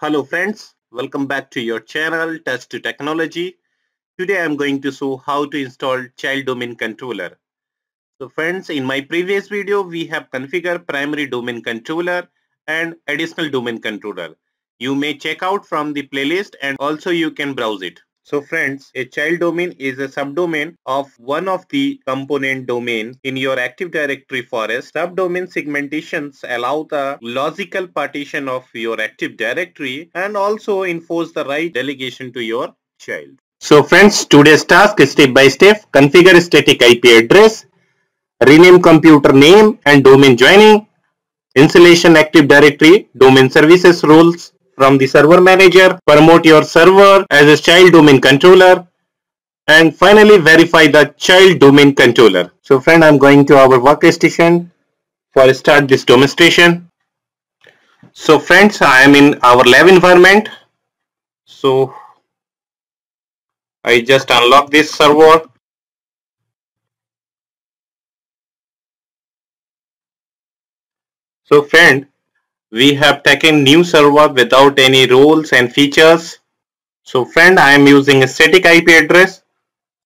Hello friends, welcome back to your channel Touch to Technology. Today I am going to show how to install child domain controller. So friends, in my previous video we have configured primary domain controller and additional domain controller. You may check out from the playlist and also you can browse it. So friends, a child domain is a subdomain of one of the component domain in your Active Directory forest. Subdomain segmentations allow the logical partition of your Active Directory and also enforce the right delegation to your child. So friends, today's task is step by step. Configure static IP address, rename computer name and domain joining, installation Active Directory, domain services rules, from the server manager, promote your server as a child domain controller, and finally verify the child domain controller. So friend, I'm going to our workstation for start this demonstration. So friends, I am in our lab environment. So I just unlock this server. So friend, we have taken new server without any roles and features. So friend, I am using a static IP address.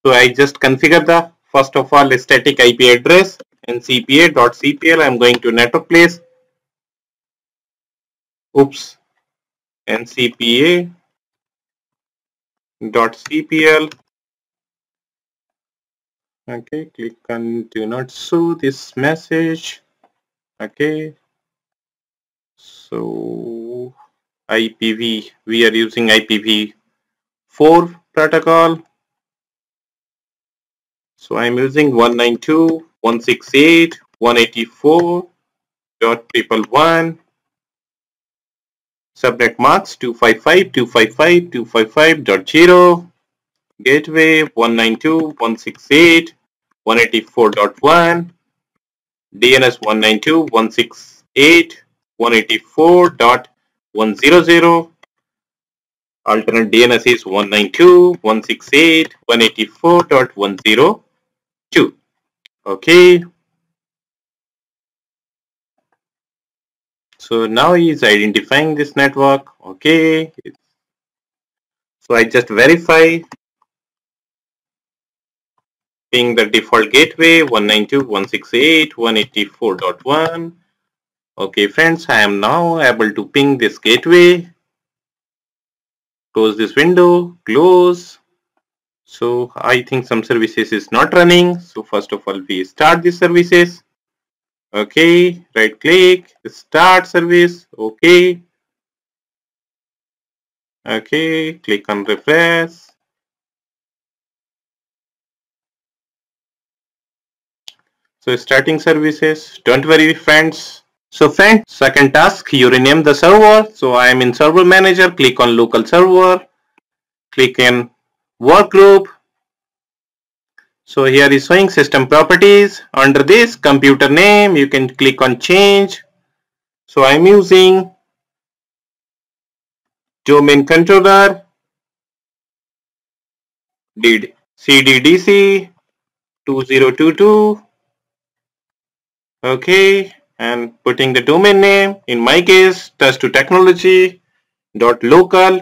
So I just configure the first of all a static IP address and cpa.cpl. I am going to network place. Oops. ncpa dot cpl okay click on do not show this message okay so IPv, we are using IPv4 protocol. So I'm using 192.168.184.111 subnet marks 255.255.255.0 gateway 192.168.184.1 DNS 192.168 184.100 alternate DNS is 192.168.184.102 okay. So now he is identifying this network. Okay. So I just verify. Ping the default gateway 192.168.184.1 Okay friends, I am now able to ping this gateway. Close this window, close. So I think some services is not running. So first of all, we start the services. Okay, right click, start service. Okay. Okay, click on refresh. So starting services, don't worry friends, so friend, second task, you rename the server. So I am in server manager, click on local server, click in workgroup. So here is showing system properties. Under this computer name, you can click on change. So I'm using domain controller did CDDC 2022. Okay and putting the domain name in my case touch to technology dot local.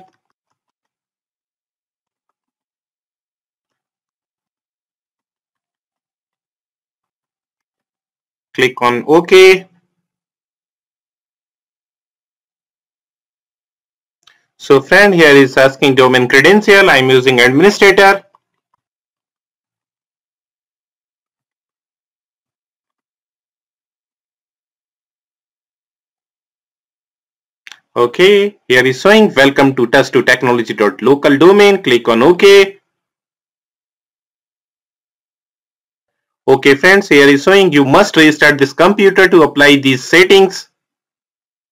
Click on ok. So friend here is asking domain credential. I'm using administrator Okay, here is showing welcome to touch to technology.local domain. Click on OK. Okay friends, here is showing you must restart this computer to apply these settings.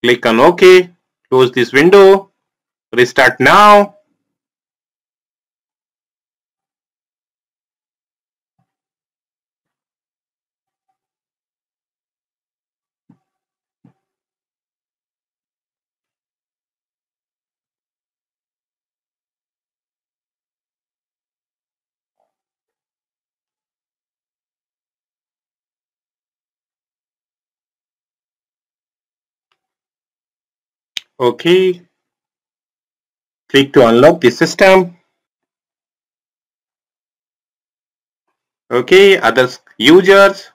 Click on OK. Close this window. Restart now. Okay. Click to unlock the system. Okay, other users.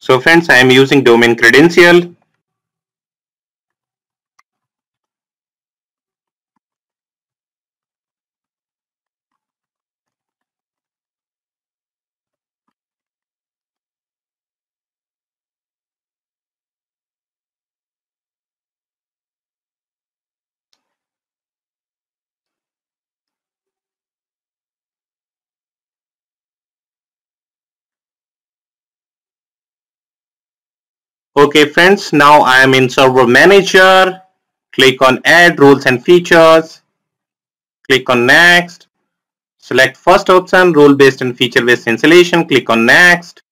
So friends, I am using domain credential. Okay friends, now I am in server manager. Click on add rules and features. Click on next. Select first option rule based and feature based installation. Click on next.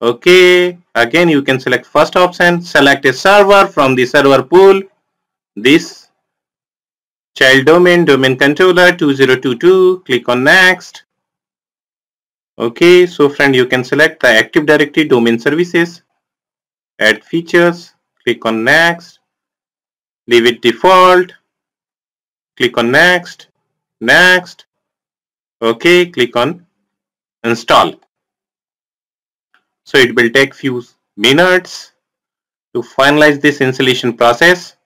Okay, again you can select first option. Select a server from the server pool. This child domain, domain controller 2022. Click on next. Okay, so friend you can select the Active Directory domain services add features. Click on next. Leave it default. Click on next. Next. Okay click on install. So it will take few minutes to finalize this installation process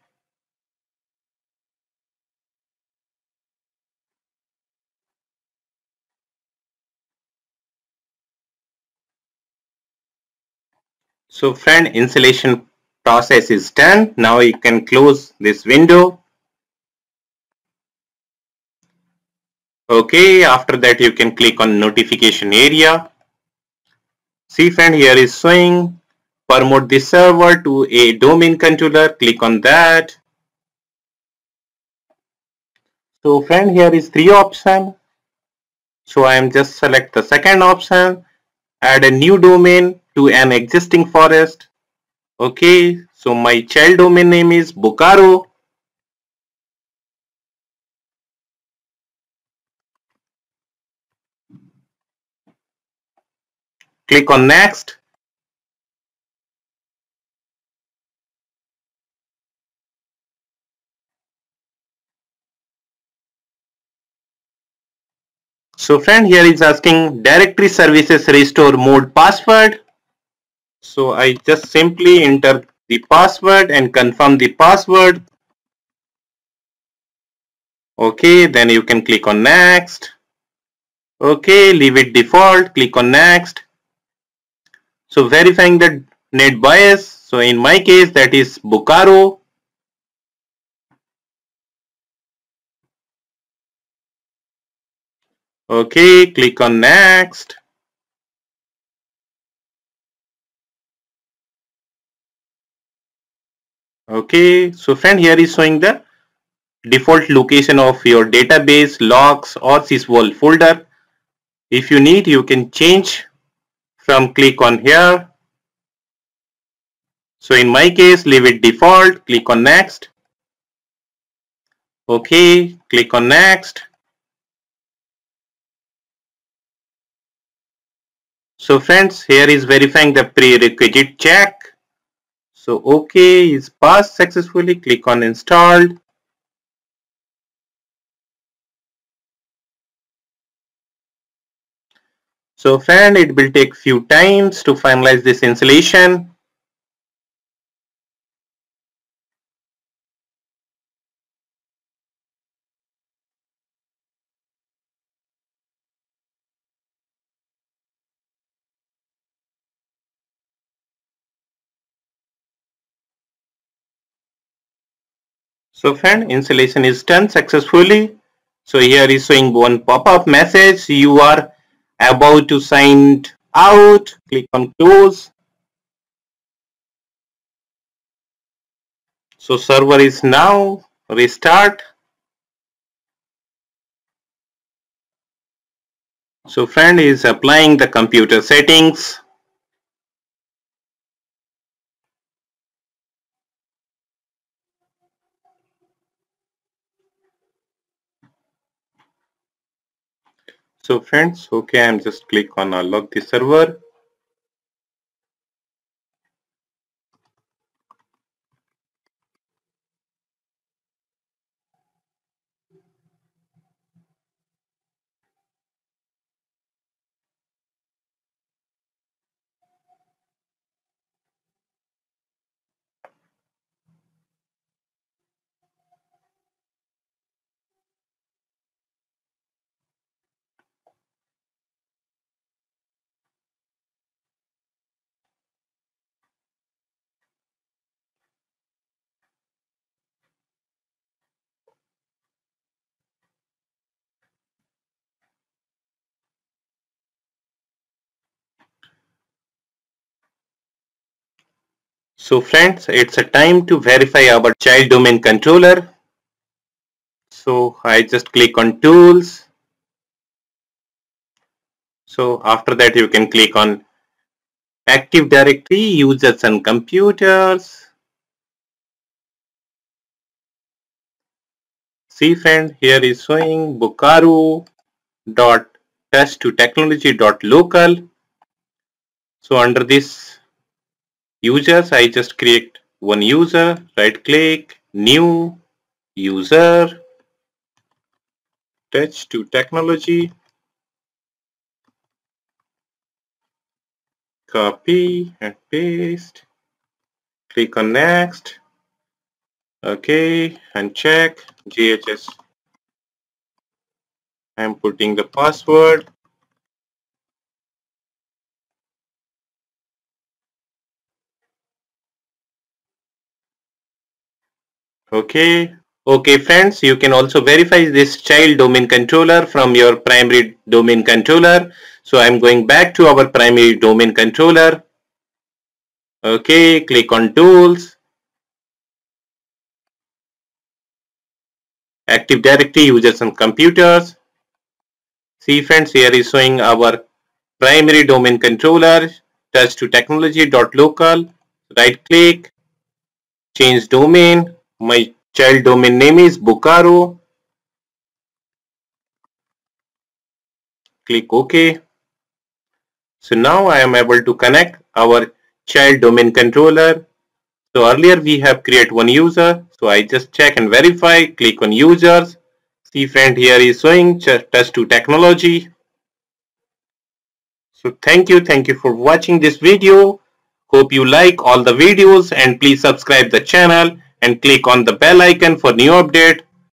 So friend installation process is done. Now you can close this window. Okay, after that you can click on notification area. See friend here is showing promote the server to a domain controller. Click on that. So friend here is three option. So I am just select the second option. Add a new domain to an existing forest. Okay, so my child domain name is Bokaro. Click on next. So friend here is asking directory services restore mode password. So I just simply enter the password and confirm the password. Okay, then you can click on next. Okay, leave it default, click on next. So verifying the NetBIOS. So in my case that is Bokaro. Okay, click on next. Okay so friend here is showing the default location of your database logs or sysvol folder. If you need you can change from click on here. So in my case leave it default click on next. Okay click on next. So friends here is verifying the prerequisite check so OK is passed successfully. Click on installed. So friend, it will take few times to finalize this installation. So friend, installation is done successfully. So here is showing one pop-up message. You are about to sign out. Click on close. So server is now restart. So friend is applying the computer settings. So friends, okay, I'm just click on uh, unlock the server. So friends, it's a time to verify our child domain controller. So I just click on tools. So after that you can click on Active Directory users and computers. See friend, here is showing Bokaro dot touch to technology dot local. So under this users, I just create one user, right click, new user, touch to technology, copy and paste, click on next, okay, and check GHS. I'm putting the password. Okay. Okay friends, you can also verify this child domain controller from your primary domain controller. So I'm going back to our primary domain controller. Okay, click on tools. Active Directory users and computers. See friends, here is showing our primary domain controller. Touch to technology.local. Right click. Change domain. My child domain name is Bokaro. Click OK. So now I am able to connect our child domain controller. So earlier we have create one user. So I just check and verify, click on users. See friend here is showing touch to technology. So thank you. Thank you for watching this video. Hope you like all the videos and please subscribe the channel and click on the bell icon for new update